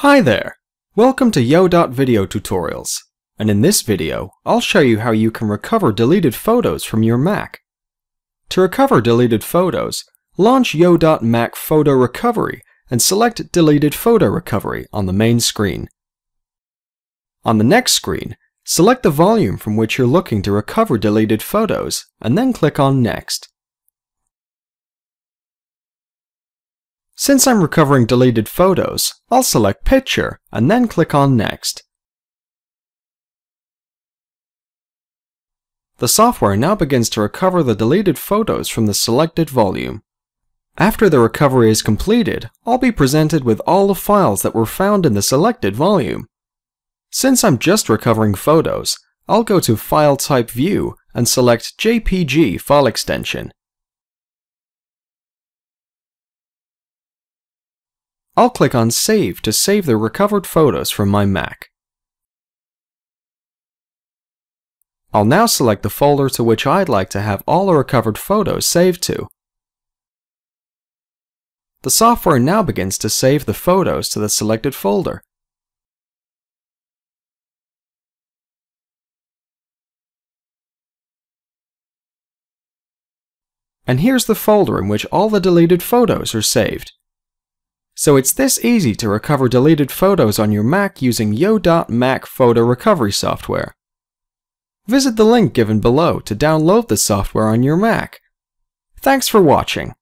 Hi there! Welcome to Yodot Video Tutorials, and in this video, I'll show you how you can recover deleted photos from your Mac. To recover deleted photos, launch Yodot Mac Photo Recovery and select Deleted Photo Recovery on the main screen. On the next screen, select the volume from which you're looking to recover deleted photos, and then click on Next. Since I'm recovering deleted photos, I'll select Picture and then click on Next. The software now begins to recover the deleted photos from the selected volume. After the recovery is completed, I'll be presented with all the files that were found in the selected volume. Since I'm just recovering photos, I'll go to File Type View and select JPG file extension. I'll click on Save to save the recovered photos from my Mac. I'll now select the folder to which I'd like to have all the recovered photos saved to. The software now begins to save the photos to the selected folder. And here's the folder in which all the deleted photos are saved. So it's this easy to recover deleted photos on your Mac using Yodot Mac photo recovery software. Visit the link given below to download the software on your Mac. Thanks for watching.